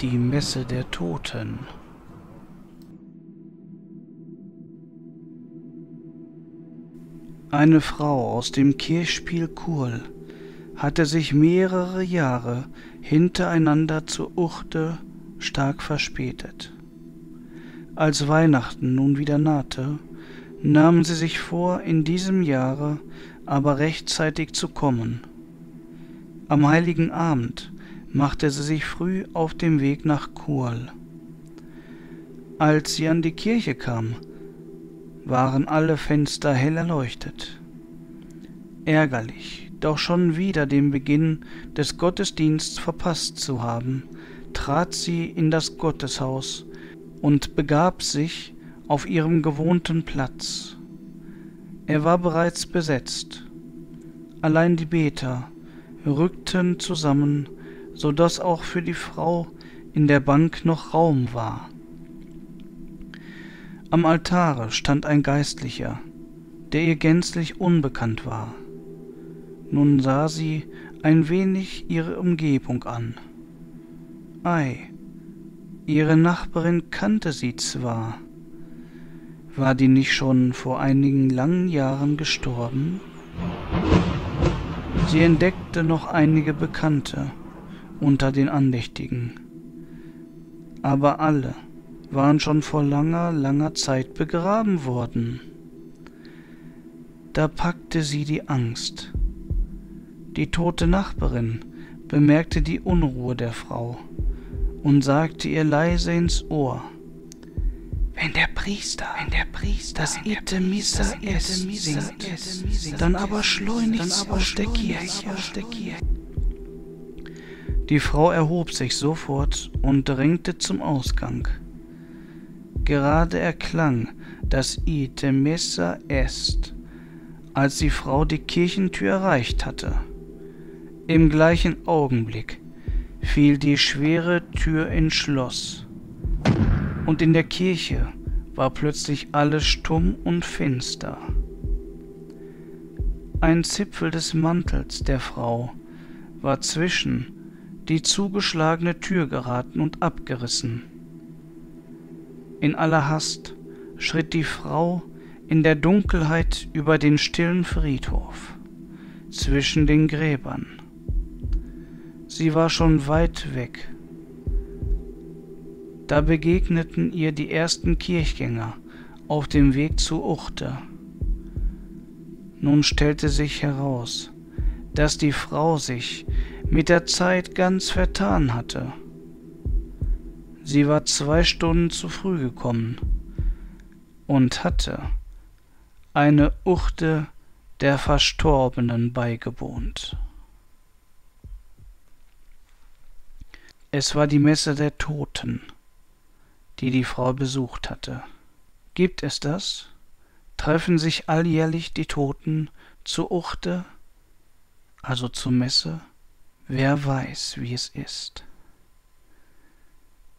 Die Messe der Toten. Eine Frau aus dem Kirchspiel Kurl hatte sich mehrere Jahre hintereinander zur Uchte stark verspätet. Als Weihnachten nun wieder nahte, nahm sie sich vor, in diesem Jahre aber rechtzeitig zu kommen. Am heiligen Abend machte sie sich früh auf dem Weg nach Kurl. Als sie an die Kirche kam, waren alle Fenster hell erleuchtet. Ärgerlich, doch schon wieder den Beginn des Gottesdienstes verpasst zu haben, trat sie in das Gotteshaus und begab sich auf ihrem gewohnten Platz. Er war bereits besetzt. Allein die Beter rückten zusammen, so dass auch für die Frau in der Bank noch Raum war. Am Altare stand ein Geistlicher, der ihr gänzlich unbekannt war. Nun sah sie ein wenig ihre Umgebung an. Ei, ihre Nachbarin kannte sie zwar, war die nicht schon vor einigen langen Jahren gestorben? Sie entdeckte noch einige Bekannte unter den Andächtigen, aber alle waren schon vor langer, langer Zeit begraben worden. Da packte sie die Angst. Die tote Nachbarin bemerkte die Unruhe der Frau und sagte ihr leise ins Ohr, wenn der Priester, wenn der Priester das Ite Missa es singt, dann aber schleunigst aus der Kirche. Die Frau erhob sich sofort und drängte zum Ausgang. Gerade erklang das Ite Missa est, als die Frau die Kirchentür erreicht hatte. Im gleichen Augenblick fiel die schwere Tür ins Schloss, und in der Kirche war plötzlich alles stumm und finster. Ein Zipfel des Mantels der Frau war zwischen die zugeschlagene Tür geraten und abgerissen. In aller Hast schritt die Frau in der Dunkelheit über den stillen Friedhof zwischen den Gräbern. Sie war schon weit weg. Da begegneten ihr die ersten Kirchgänger auf dem Weg zur Uchte. Nun stellte sich heraus, dass die Frau sich mit der Zeit ganz vertan hatte. Sie war zwei Stunden zu früh gekommen und hatte eine Uchte der Verstorbenen beigewohnt. Es war die Messe der Toten, die die Frau besucht hatte. Gibt es das? Treffen sich alljährlich die Toten zur Uchte, also zur Messe? Wer weiß, wie es ist.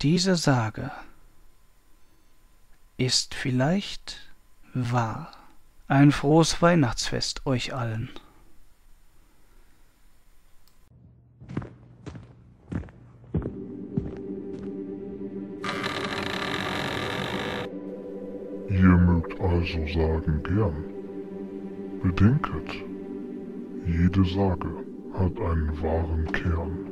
Diese Sage ist vielleicht wahr. Ein frohes Weihnachtsfest euch allen. Ihr mögt also sagen gern. Bedenket, jede Sage hat einen wahren Kern.